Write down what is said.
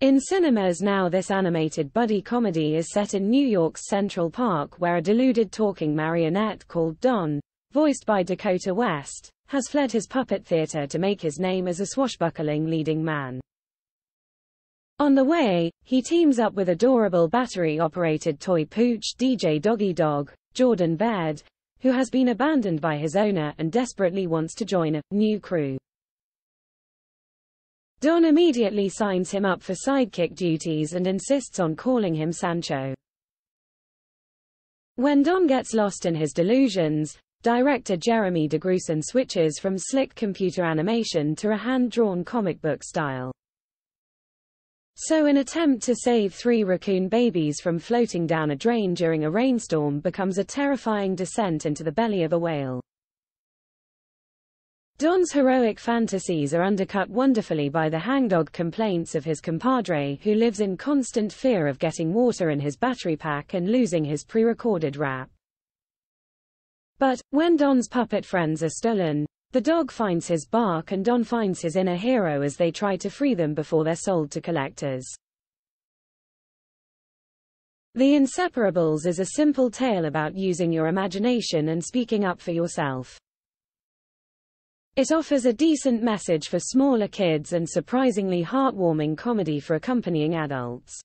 In cinemas now this animated buddy comedy is set in New York's Central Park where a deluded talking marionette called Don, voiced by Dakota West, has fled his puppet theater to make his name as a swashbuckling leading man. On the way, he teams up with adorable battery-operated toy pooch DJ Doggy Dog, Jordan Baird, who has been abandoned by his owner and desperately wants to join a new crew. Don immediately signs him up for sidekick duties and insists on calling him Sancho. When Don gets lost in his delusions, director Jeremy DeGruson switches from slick computer animation to a hand-drawn comic book style. So an attempt to save three raccoon babies from floating down a drain during a rainstorm becomes a terrifying descent into the belly of a whale. Don's heroic fantasies are undercut wonderfully by the hangdog complaints of his compadre who lives in constant fear of getting water in his battery pack and losing his pre-recorded rap. But, when Don's puppet friends are stolen, the dog finds his bark and Don finds his inner hero as they try to free them before they're sold to collectors. The Inseparables is a simple tale about using your imagination and speaking up for yourself. It offers a decent message for smaller kids and surprisingly heartwarming comedy for accompanying adults.